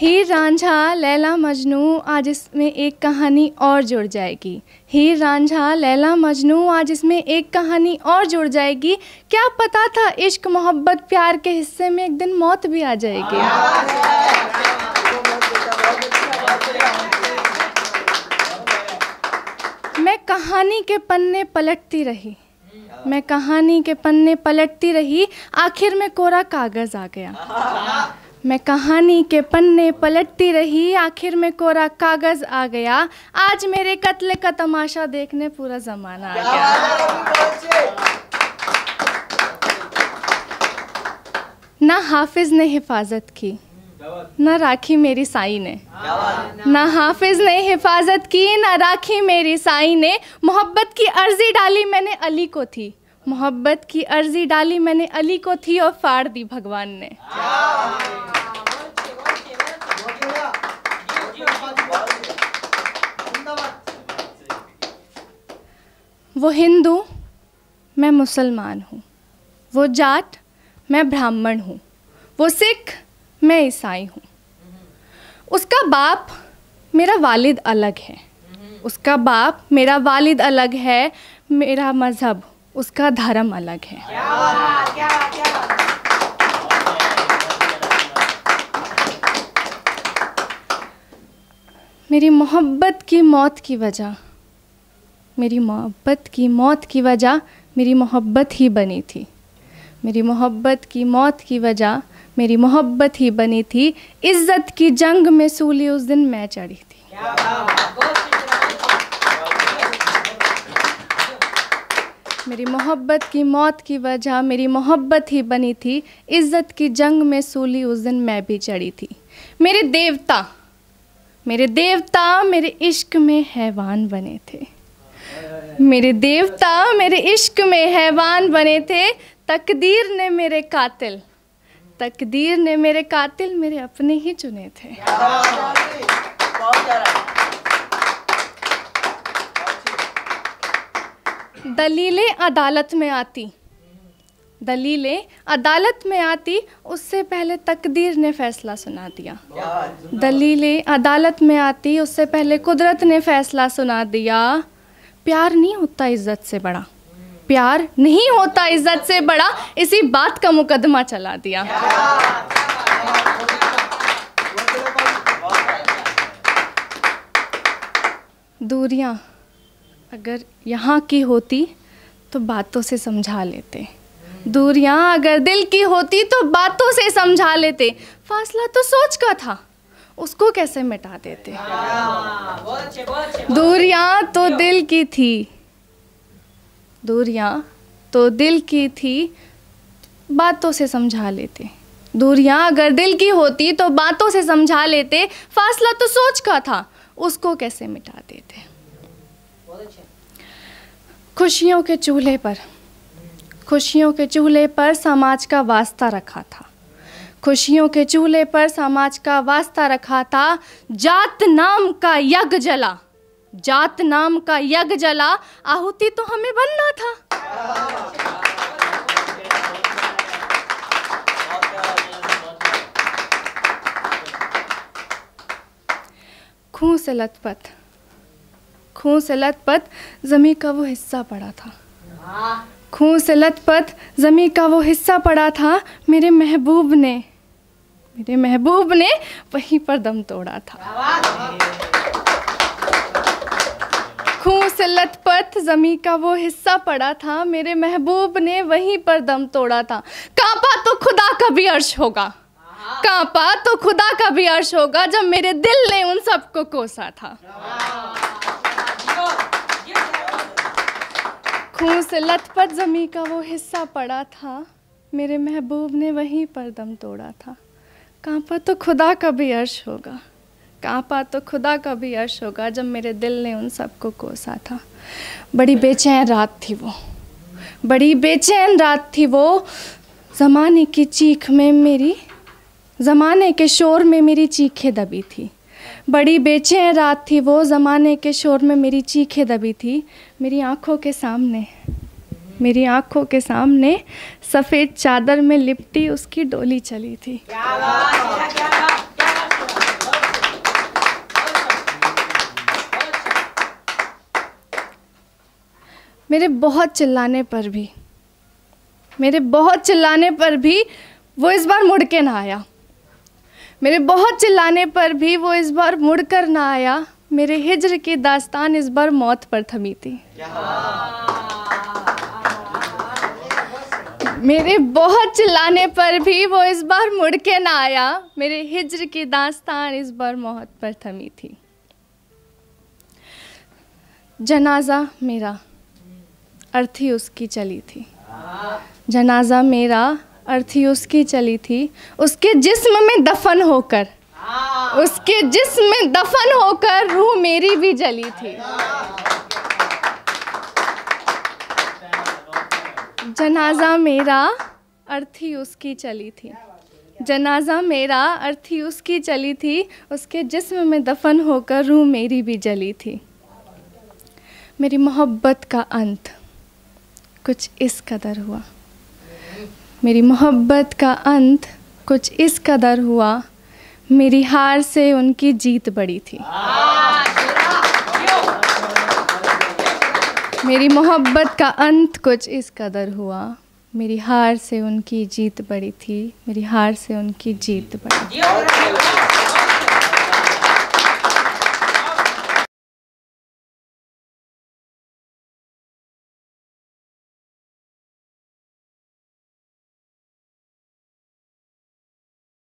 हीर रांझा, लैला, मजनू, आज इसमें एक कहानी और जुड़ जाएगी। हीर रांझा, लैला, मजनू, आज इसमें एक कहानी और जुड़ जाएगी। क्या पता था इश्क, मोहब्बत, प्यार के हिस्से में एक दिन मौत भी आ जाएगी। मैं कहानी के पन्ने पलटती रही। मैं कहानी के पन्ने पलटती रही। आखिर में कोरा कागज़ आ गया। मैं कहानी के पन्ने पलटती रही, आखिर में कोरा कागज़ आ गया। आज मेरे कत्ल का तमाशा देखने पूरा जमाना आ गया। ना हाफिज ने हिफाजत की, ना राखी मेरी साई ने। ना हाफिज ने हिफाजत की, ना राखी मेरी साई ने। मोहब्बत की अर्जी डाली मैंने अली को थी। मोहब्बत की अर्जी डाली मैंने अली को थी और फाड़ दी भगवान ने। वो हिंदू मैं मुसलमान हूँ। वो जाट मैं ब्राह्मण हूँ। वो सिख मैं ईसाई हूँ। उसका बाप मेरा वालिद अलग है। उसका बाप मेरा वालिद अलग है मेरा मज़हब उसका धर्म अलग है। मेरी मोहब्बत की मौत की वजह मेरी मोहब्बत की मौत की वजह मेरी मोहब्बत ही बनी थी। मेरी मोहब्बत की मौत की वजह मेरी मोहब्बत ही बनी थी। इज़्ज़त की जंग में सूली उस दिन मैं चढ़ी थी। मेरी मोहब्बत की मौत की वजह मेरी मोहब्बत ही बनी थी। इज़्ज़त की जंग में सूली उस दिन मैं भी चढ़ी थी। मेरे देवता मेरे देवता मेरे इश्क में हैवान बने थे। मेरे देवता मेरे इश्क में हैवान बने थे। तकदीर ने मेरे कातिल, तकदीर ने मेरे कातिल मेरे अपने ही चुने थे। दलीलें अदालत में आती, दलीलें अदालत में आती, उससे पहले तकदीर ने फैसला सुना दिया। दलीलें अदालत में आती, उससे पहले कुदरत ने फैसला सुना दिया। प्यार नहीं होता इज़्ज़त से बड़ा। प्यार नहीं होता इज़्ज़त से बड़ा, इसी बात का मुकदमा चला दिया। दूरियाँ अगर यहाँ की होती तो बातों से समझा लेते। दूरियाँ अगर दिल की होती तो बातों से समझा लेते। फासला तो सोच का था। उसको कैसे मिटा देते? दूरियाँ तो दिल की थी। दूरियाँ तो दिल की थी बातों से समझा लेते। दूरियाँ अगर दिल की होती तो बातों से समझा लेते। फासला तो सोच का था उसको कैसे मिटा देते? खुशियों के चूल्हे पर खुशियों के चूल्हे पर समाज का वास्ता रखा था। खुशियों के चूल्हे पर समाज का वास्ता रखा था। जात नाम का यज्ञ जला। जात नाम का यज्ञ जला। आहुति तो हमें बनना था। खून से लथपथ। खून से लथपथ जमी का वो हिस्सा पड़ा था। खून से लथपथ जमी का वो हिस्सा पड़ा था मेरे महबूब ने। मेरे महबूब ने वहीं पर दम तोड़ा था। खून से लथपथ जमी का वो हिस्सा पड़ा था, मेरे महबूब ने वहीं पर दम तोड़ा था। कांपा तो खुदा का भी अर्श होगा। कांपा तो खुदा का भी अर्श होगा जब मेरे दिल ने उन सबको कोसा था। खून से लथपथ जमी का वो हिस्सा पड़ा था। मेरे महबूब ने वहीं पर दम तोड़ा था। कांपा तो खुदा का भी अर्श होगा। कांपा तो खुदा का भी अर्श होगा जब मेरे दिल ने उन सबको कोसा था। बड़ी बेचैन रात थी वो। बड़ी बेचैन रात थी वो। ज़माने की चीख में मेरी, ज़माने के शोर में मेरी चीखें दबी थी। बड़ी बेचैन रात थी वो, ज़माने के शोर में मेरी चीखें दबी थी। मेरी आँखों के सामने, मेरी आँखों के सामने सफ़ेद चादर में लिपटी, उसकी डोली चली थी। मेरे बहुत चिल्लाने पर भी, मेरे बहुत चिल्लाने पर भी वो इस बार मुड़ के ना आया। मेरे बहुत चिल्लाने पर भी वो इस बार मुड़ कर ना आया। मेरे हिजर की दास्तान इस बार मौत पर थमी थी। मेरे बहुत चिल्लाने पर भी वो इस बार मुड़ के ना आया। मेरे हिजर की दास्तान इस बार मौत पर थमी थी। जनाजा मेरा, अर्थी उसकी चली थी। जनाजा मेरा अर्थी उसकी चली थी। उसके जिस्म में दफन होकर उसके जिस्म में दफन होकर रूह मेरी भी जली थी। जनाजा मेरा अर्थी उसकी चली थी। जनाजा मेरा अर्थी उसकी चली थी। उसके जिस्म में दफन होकर रूह मेरी भी जली थी। मेरी मोहब्बत का अंत कुछ इस कदर हुआ। मेरी मोहब्बत का अंत कुछ इस कदर हुआ। मेरी हार से उनकी जीत बड़ी थी। मेरी मोहब्बत का अंत कुछ इस कदर हुआ। मेरी हार से उनकी जीत बड़ी थी। मेरी हार से उनकी जीत बड़ी